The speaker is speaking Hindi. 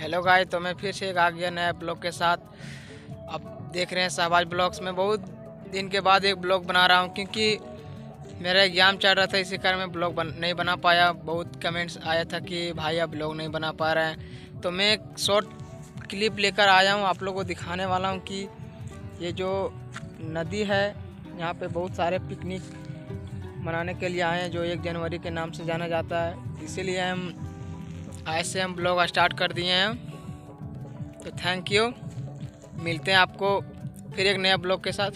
हेलो गाइस तो मैं फिर से एक आ गया नया ब्लॉग के साथ। अब देख रहे हैं शहबाज ब्लॉग्स में बहुत दिन के बाद एक ब्लॉग बना रहा हूँ क्योंकि मेरा एग्ज़ाम चल रहा था इसी कारण मैं ब्लॉग बन, नहीं बना पाया। बहुत कमेंट्स आया था कि भाई आप ब्लॉग नहीं बना पा रहे हैं। तो मैं एक शॉर्ट क्लिप लेकर आया हूँ आप लोगों को दिखाने वाला हूँ कि ये जो नदी है यहाँ पे बहुत सारे पिकनिक मनाने के लिए आए हैं जो एक जनवरी के नाम से जाना जाता है। इसीलिए हम आज से हम ब्लॉग स्टार्ट कर दिए हैं। तो थैंक यू मिलते हैं आपको फिर एक नया ब्लॉग के साथ।